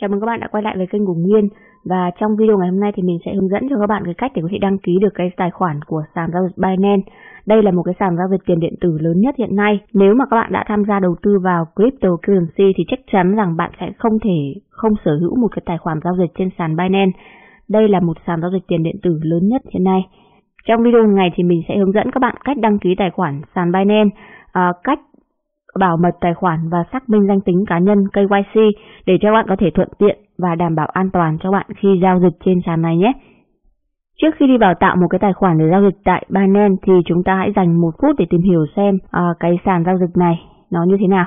Chào mừng các bạn đã quay lại với kênh của Nguyên và trong video ngày hôm nay thì mình sẽ hướng dẫn cho các bạn cái cách để có thể đăng ký được cái tài khoản của sàn giao dịch Binance. Đây là một cái sàn giao dịch tiền điện tử lớn nhất hiện nay. Nếu mà các bạn đã tham gia đầu tư vào cryptocurrency thì chắc chắn rằng bạn sẽ không thể không sở hữu một cái tài khoản giao dịch trên sàn Binance. Đây là một sàn giao dịch tiền điện tử lớn nhất hiện nay. Trong video này thì mình sẽ hướng dẫn các bạn cách đăng ký tài khoản sàn Binance, à, cách bảo mật tài khoản và xác minh danh tính cá nhân KYC để cho bạn có thể thuận tiện và đảm bảo an toàn cho bạn khi giao dịch trên sàn này nhé. Trước khi đi vào tạo một cái tài khoản để giao dịch tại Binance thì chúng ta hãy dành một phút để tìm hiểu xem uh, cái sàn giao dịch này nó như thế nào.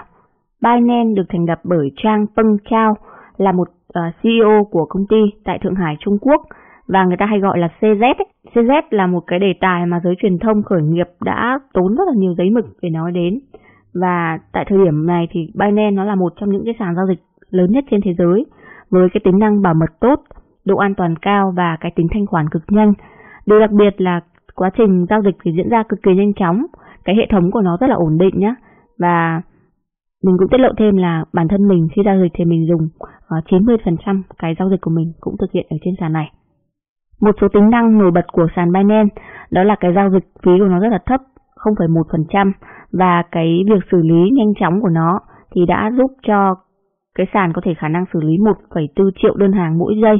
Binance được thành lập bởi Trang Peng Chao là một ờ, uh, CEO của công ty tại Thượng Hải, Trung Quốc và người ta hay gọi là CZ. Ấy. CZ là một cái đề tài mà giới truyền thông khởi nghiệp đã tốn rất là nhiều giấy mực để nói đến. Và tại thời điểm này thì Binance nó là một trong những cái sàn giao dịch lớn nhất trên thế giới với cái tính năng bảo mật tốt, độ an toàn cao và cái tính thanh khoản cực nhanh. Điều đặc biệt là quá trình giao dịch thì diễn ra cực kỳ nhanh chóng, cái hệ thống của nó rất là ổn định nhá. Và mình cũng tiết lộ thêm là bản thân mình khi giao dịch thì mình dùng ờ, 90% cái giao dịch của mình cũng thực hiện ở trên sàn này. Một số tính năng nổi bật của sàn Binance đó là cái giao dịch phí của nó rất là thấp, 0,1% và cái việc xử lý nhanh chóng của nó thì đã giúp cho cái sàn có thể khả năng xử lý 1,4 triệu đơn hàng mỗi giây.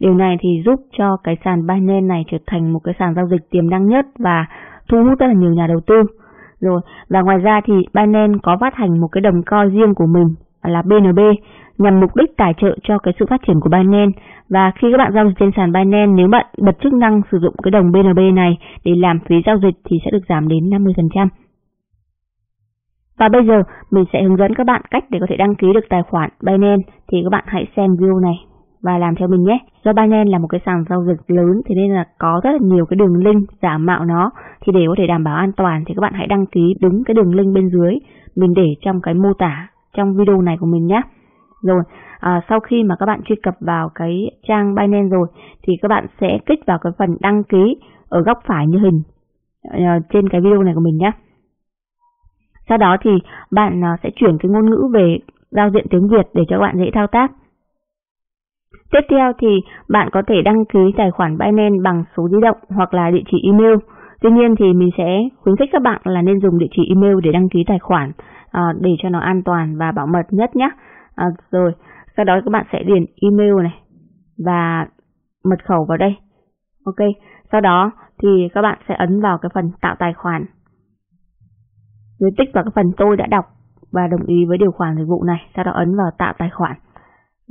Điều này thì giúp cho cái sàn Binance này trở thành một cái sàn giao dịch tiềm năng nhất và thu hút rất là nhiều nhà đầu tư. Rồi, và ngoài ra thì Binance có phát hành một cái đồng coin riêng của mình là BNB nhằm mục đích tài trợ cho cái sự phát triển của Binance và khi các bạn giao dịch trên sàn Binance, nếu bạn bật chức năng sử dụng cái đồng BNB này để làm phí giao dịch thì sẽ được giảm đến 50%. Và bây giờ, mình sẽ hướng dẫn các bạn cách để có thể đăng ký được tài khoản Binance thì các bạn hãy xem video này và làm theo mình nhé. Do Binance là một cái sàn giao dịch lớn, thế nên là có rất là nhiều cái đường link giả mạo nó thì để có thể đảm bảo an toàn thì các bạn hãy đăng ký đúng cái đường link bên dưới mình để trong cái mô tả trong video này của mình nhé. Rồi, à, sau khi mà các bạn truy cập vào cái trang Binance rồi thì các bạn sẽ kích vào cái phần đăng ký ở góc phải như hình à, trên cái video này của mình nhé. Sau đó thì bạn à, sẽ chuyển cái ngôn ngữ về giao diện tiếng Việt để cho các bạn dễ thao tác. Tiếp theo thì bạn có thể đăng ký tài khoản Binance bằng số di động hoặc là địa chỉ email. Tuy nhiên thì mình sẽ khuyến khích các bạn là nên dùng địa chỉ email để đăng ký tài khoản à, để cho nó an toàn và bảo mật nhất nhé. À, ờ, rồi, sau đó các bạn sẽ điền email này và mật khẩu vào đây. Ok, sau đó thì các bạn sẽ ấn vào cái phần tạo tài khoản. Rồi tích vào cái phần tôi đã đọc và đồng ý với điều khoản dịch vụ này, sau đó ấn vào tạo tài khoản.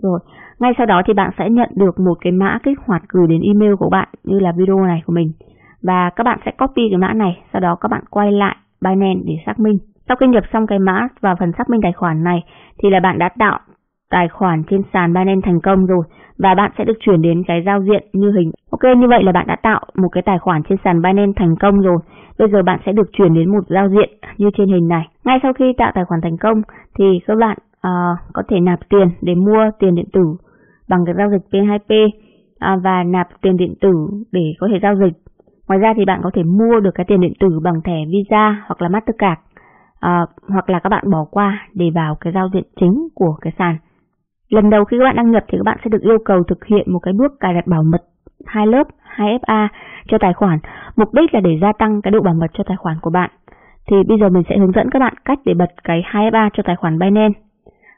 Rồi, ngay sau đó thì bạn sẽ nhận được một cái mã kích hoạt gửi đến email của bạn như là video này của mình. Và các bạn sẽ copy cái mã này, sau đó các bạn quay lại Binance để xác minh. Sau khi nhập xong cái mã vào phần xác minh tài khoản này thì là bạn đã tạo tài khoản trên sàn Binance thành công rồi và bạn sẽ được chuyển đến cái giao diện như hình. Ok, như vậy là bạn đã tạo một cái tài khoản trên sàn Binance thành công rồi. Bây giờ bạn sẽ được chuyển đến một giao diện như trên hình này. Ngay sau khi tạo tài khoản thành công thì các bạn uh, có thể nạp tiền để mua tiền điện tử bằng cái giao dịch P2P uh, à, và nạp tiền điện tử để có thể giao dịch. Ngoài ra thì bạn có thể mua được cái tiền điện tử bằng thẻ Visa hoặc là Mastercard à, hoặc là các bạn bỏ qua để vào cái giao diện chính của cái sàn. Lần đầu khi các bạn đăng nhập thì các bạn sẽ được yêu cầu thực hiện một cái bước cài đặt bảo mật hai lớp 2FA cho tài khoản. Mục đích là để gia tăng cái độ bảo mật cho tài khoản của bạn. Thì bây giờ mình sẽ hướng dẫn các bạn cách để bật cái 2FA cho tài khoản Binance.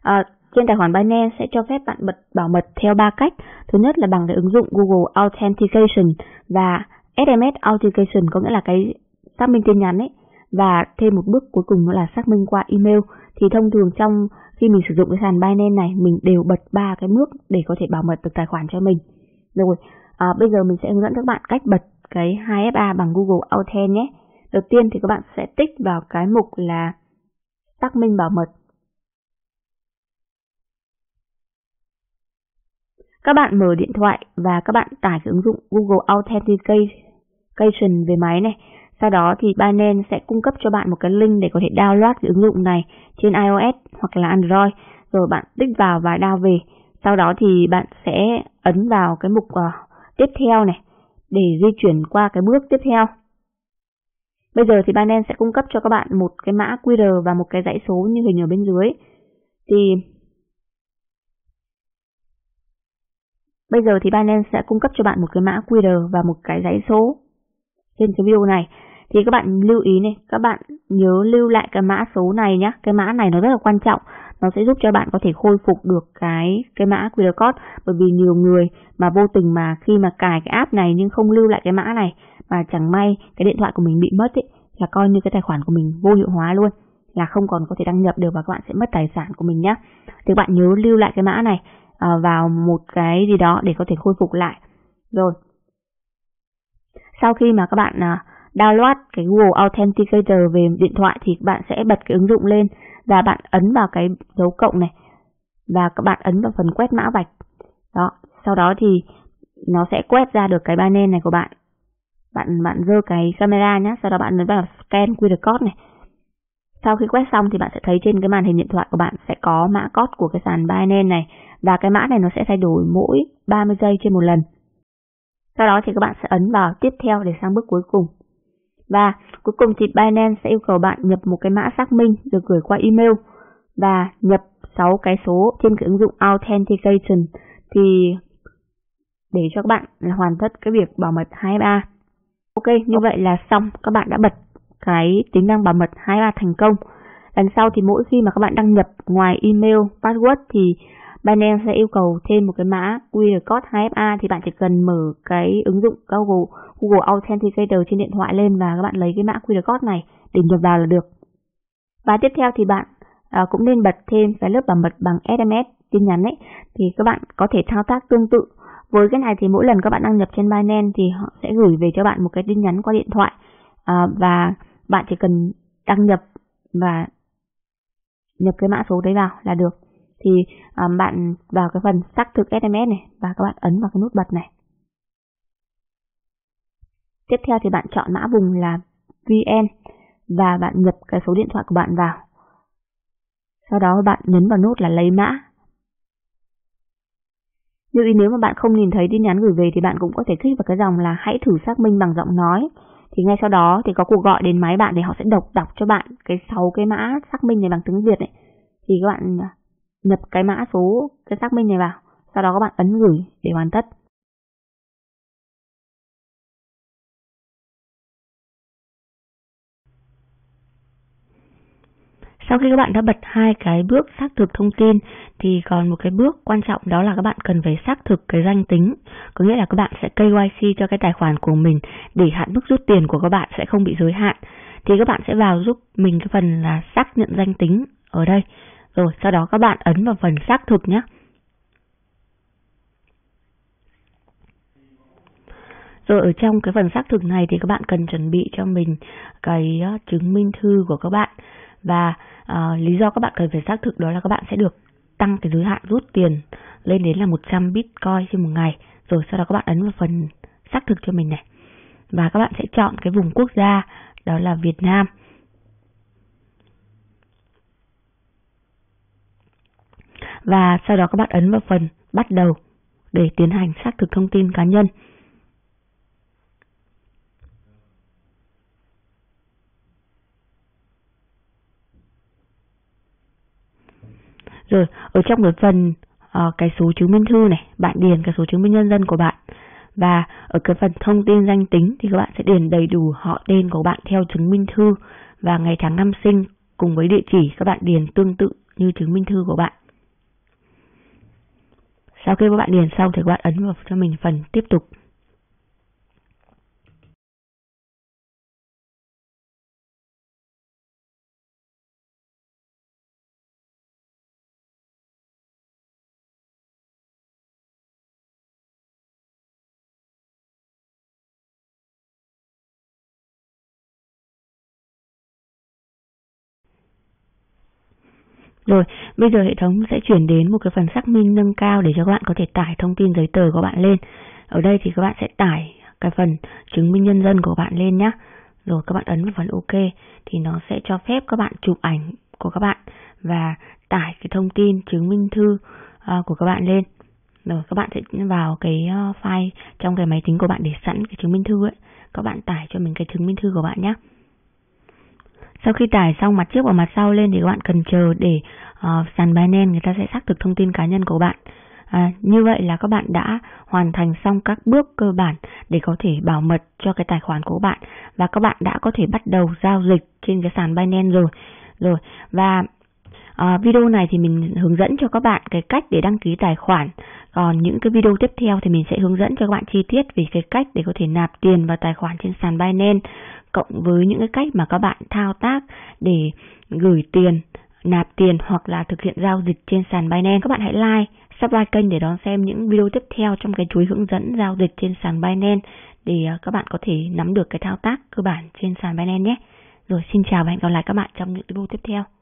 À, trên tài khoản Binance sẽ cho phép bạn bật bảo mật theo 3 cách. Thứ nhất là bằng cái ứng dụng Google Authentication và SMS Authentication có nghĩa là cái xác minh tin nhắn ấy và thêm một bước cuối cùng nữa là xác minh qua email. Thì thông thường trong khi mình sử dụng cái sàn Binance này mình đều bật ba cái bước để có thể bảo mật được tài khoản cho mình. Rồi à, bây giờ mình sẽ hướng dẫn các bạn cách bật cái 2FA bằng Google Authent nhé. Đầu tiên thì các bạn sẽ tích vào cái mục là xác minh bảo mật. Các bạn mở điện thoại và các bạn tải cái ứng dụng Google Authentication về máy này sau đó thì Binance sẽ cung cấp cho bạn một cái link để có thể download cái ứng dụng này trên iOS hoặc là Android. Rồi bạn tích vào và download về. Sau đó thì bạn sẽ ấn vào cái mục uh, tiếp theo này để di chuyển qua cái bước tiếp theo. Bây giờ thì Binance sẽ cung cấp cho các bạn một cái mã QR và một cái dãy số như hình ở bên dưới. Thì Bây giờ thì Binance sẽ cung cấp cho bạn một cái mã QR và một cái dãy số trên cái video này. Thì các bạn lưu ý này, các bạn nhớ lưu lại cái mã số này nhé. Cái mã này nó rất là quan trọng. Nó sẽ giúp cho bạn có thể khôi phục được cái cái mã QR code bởi vì nhiều người mà vô tình mà khi mà cài cái app này nhưng không lưu lại cái mã này mà chẳng may cái điện thoại của mình bị mất ấy là coi như cái tài khoản của mình vô hiệu hóa luôn là không còn có thể đăng nhập được và các bạn sẽ mất tài sản của mình nhé. Thì các bạn nhớ lưu lại cái mã này à, vào một cái gì đó để có thể khôi phục lại. Rồi. Sau khi mà các bạn à, download cái Google Authenticator về điện thoại thì bạn sẽ bật cái ứng dụng lên và bạn ấn vào cái dấu cộng này và các bạn ấn vào phần quét mã vạch. Đó, sau đó thì nó sẽ quét ra được cái Binance này của bạn. Bạn bạn dơ cái camera nhé, sau đó bạn ấn vào scan QR code này. Sau khi quét xong thì bạn sẽ thấy trên cái màn hình điện thoại của bạn sẽ có mã code của cái sàn Binance này và cái mã này nó sẽ thay đổi mỗi 30 giây trên một lần. Sau đó thì các bạn sẽ ấn vào tiếp theo để sang bước cuối cùng. Và cuối cùng thì Binance sẽ yêu cầu bạn nhập một cái mã xác minh được gửi qua email và nhập 6 cái số trên cái ứng dụng Authentication thì để cho các bạn hoàn tất cái việc bảo mật 2FA. Ok, như vậy là xong, các bạn đã bật cái tính năng bảo mật 2FA thành công. Lần sau thì mỗi khi mà các bạn đăng nhập ngoài email, password thì Binance sẽ yêu cầu thêm một cái mã QR code 2FA thì bạn chỉ cần mở cái ứng dụng Google Google Authenticator trên điện thoại lên và các bạn lấy cái mã QR code này để nhập vào là được. Và tiếp theo thì bạn à, cũng nên bật thêm cái lớp bảo mật bằng SMS tin nhắn ấy thì các bạn có thể thao tác tương tự. Với cái này thì mỗi lần các bạn đăng nhập trên Binance thì họ sẽ gửi về cho bạn một cái tin nhắn qua điện thoại à, và bạn chỉ cần đăng nhập và nhập cái mã số đấy vào là được thì um, bạn vào cái phần xác thực SMS này và các bạn ấn vào cái nút bật này. Tiếp theo thì bạn chọn mã vùng là VN và bạn nhập cái số điện thoại của bạn vào. Sau đó bạn nhấn vào nút là lấy mã. Như ý nếu mà bạn không nhìn thấy tin nhắn gửi về thì bạn cũng có thể kích vào cái dòng là hãy thử xác minh bằng giọng nói. Thì ngay sau đó thì có cuộc gọi đến máy bạn để họ sẽ đọc đọc cho bạn cái 6 cái mã xác minh này bằng tiếng Việt này. Thì các bạn à, nhập cái mã số cái xác minh này vào, sau đó các bạn ấn gửi để hoàn tất. Sau khi các bạn đã bật hai cái bước xác thực thông tin, thì còn một cái bước quan trọng đó là các bạn cần phải xác thực cái danh tính. Có nghĩa là các bạn sẽ KYC cho cái tài khoản của mình để hạn mức rút tiền của các bạn sẽ không bị giới hạn. Thì các bạn sẽ vào giúp mình cái phần là xác nhận danh tính ở đây. Rồi, sau đó các bạn ấn vào phần xác thực nhé. Rồi, ở trong cái phần xác thực này thì các bạn cần chuẩn bị cho mình cái ờ, chứng minh thư của các bạn và uh, lý do các bạn cần phải xác thực đó là các bạn sẽ được tăng cái giới hạn rút tiền lên đến là 100 bitcoin trên một ngày. Rồi sau đó các bạn ấn vào phần xác thực cho mình này. Và các bạn sẽ chọn cái vùng quốc gia đó là Việt Nam. và sau đó các bạn ấn vào phần bắt đầu để tiến hành xác thực thông tin cá nhân. Rồi, ở trong cái phần uh, cái số chứng minh thư này, bạn điền cái số chứng minh nhân dân của bạn. Và ở cái phần thông tin danh tính thì các bạn sẽ điền đầy đủ họ tên của bạn theo chứng minh thư và ngày tháng năm sinh cùng với địa chỉ các bạn điền tương tự như chứng minh thư của bạn. Sau khi các bạn điền xong thì các bạn ấn vào cho mình phần tiếp tục. Rồi, bây giờ hệ thống sẽ chuyển đến một cái phần xác minh nâng cao để cho các bạn có thể tải thông tin giấy tờ của bạn lên. Ở đây thì các bạn sẽ tải cái phần chứng minh nhân dân của bạn lên nhé. Rồi các bạn ấn vào phần OK thì nó sẽ cho phép các bạn chụp ảnh của các bạn và tải cái thông tin chứng minh thư uh, của các bạn lên. Rồi các bạn sẽ vào cái à, file trong cái máy tính của bạn để sẵn cái chứng minh thư ấy. Các bạn tải cho mình cái chứng minh thư của bạn nhé. Sau khi tải xong mặt trước và mặt sau lên thì các bạn cần chờ để uh, sàn Binance người ta sẽ xác thực thông tin cá nhân của bạn. À, như vậy là các bạn đã hoàn thành xong các bước cơ bản để có thể bảo mật cho cái tài khoản của bạn và các bạn đã có thể bắt đầu giao dịch trên cái sàn Binance rồi. Rồi và à, video này thì mình hướng dẫn cho các bạn cái cách để đăng ký tài khoản. Còn những cái video tiếp theo thì mình sẽ hướng dẫn cho các bạn chi tiết về cái cách để có thể nạp tiền vào tài khoản trên sàn Binance cộng với những cái cách mà các bạn thao tác để gửi tiền, nạp tiền hoặc là thực hiện giao dịch trên sàn Binance. Các bạn hãy like, subscribe kênh để đón xem những video tiếp theo trong cái chuỗi hướng dẫn giao dịch trên sàn Binance để ờ, các bạn có thể nắm được cái thao tác cơ bản trên sàn Binance nhé. Rồi xin chào và hẹn gặp lại các bạn trong những video tiếp theo.